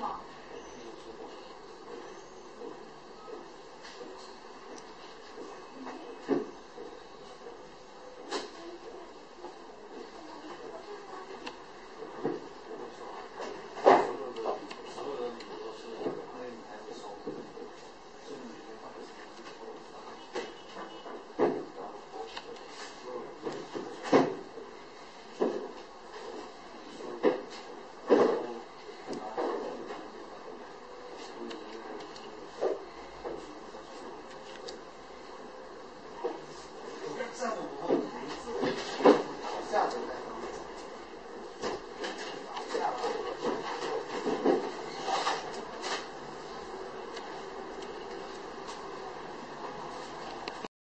么？